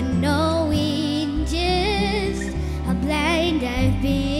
even knowing just how blind I've been.